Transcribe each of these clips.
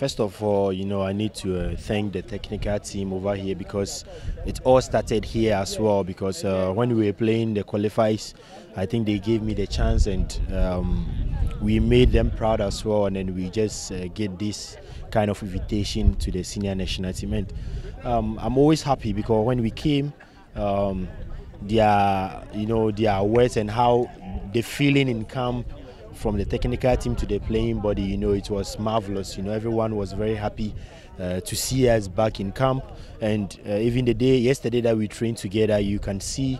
first of all, you know, I need to uh, thank the technical team over here because it all started here as well. Because uh, when we were playing the qualifiers, I think they gave me the chance and um, we made them proud as well. And then we just uh, get this kind of invitation to the senior national team. And um, I'm always happy because when we came, um, their you know their words and how the feeling in camp from the technical team to the playing body, you know, it was marvelous. You know, everyone was very happy uh, to see us back in camp. And uh, even the day yesterday that we trained together, you can see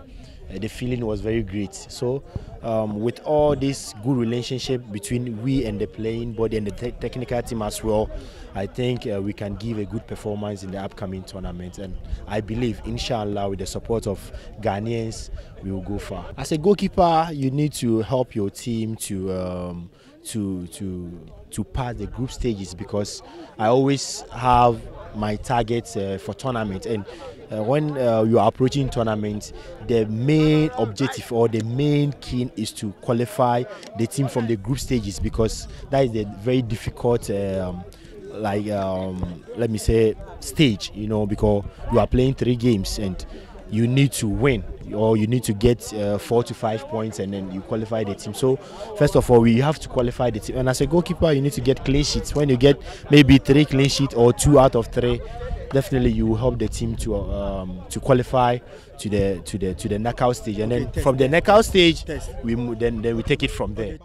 the feeling was very great. So, um, with all this good relationship between we and the playing body and the te- technical team as well, I think uh, we can give a good performance in the upcoming tournament. And I believe, inshallah, with the support of Ghanaians, we will go far. As a goalkeeper, you need to help your team to. Um, to to to pass the group stages because I always have my targets uh, for tournament. And uh, when uh, you are approaching tournaments the main objective or the main key is to qualify the team from the group stages because that is a very difficult um, like um, let me say stage you know because you are playing three games and you need to win or you need to get uh, four to five points and then you qualify the team. So, first of all, we have to qualify the team. And as a goalkeeper, you need to get clean sheets. When you get maybe three clean sheets or two out of three, definitely you will help the team to um, to qualify to the to the to the knockout stage. And then from the knockout stage, we then then we take it from there.